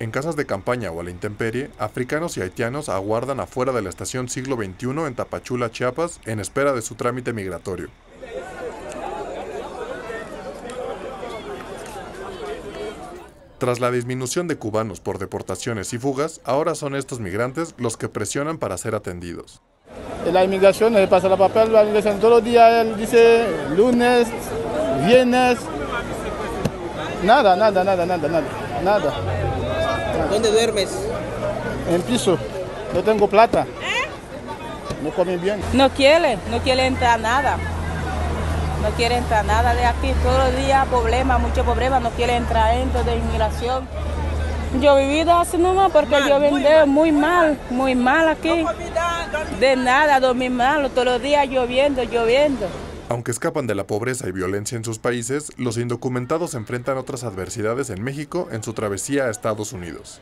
En casas de campaña o a la intemperie, africanos y haitianos aguardan afuera de la estación Siglo XXI en Tapachula, Chiapas, en espera de su trámite migratorio. Tras la disminución de cubanos por deportaciones y fugas, ahora son estos migrantes los que presionan para ser atendidos. La inmigración le pasa la papel, todos los días, él dice lunes, viernes, nada, nada, nada, nada, nada, nada. ¿Dónde duermes? En piso, no tengo plata. No comen bien. No quiere, no quiere entrar nada. No quiere entrar nada de aquí. Todos los días problemas, muchos problemas. No quiere entrar dentro de inmigración. Yo he vivido así nomás porque yo vendí muy mal, muy mal aquí. De nada, dormir mal, todos los días lloviendo, lloviendo. Aunque escapan de la pobreza y violencia en sus países, los indocumentados enfrentan otras adversidades en México en su travesía a Estados Unidos.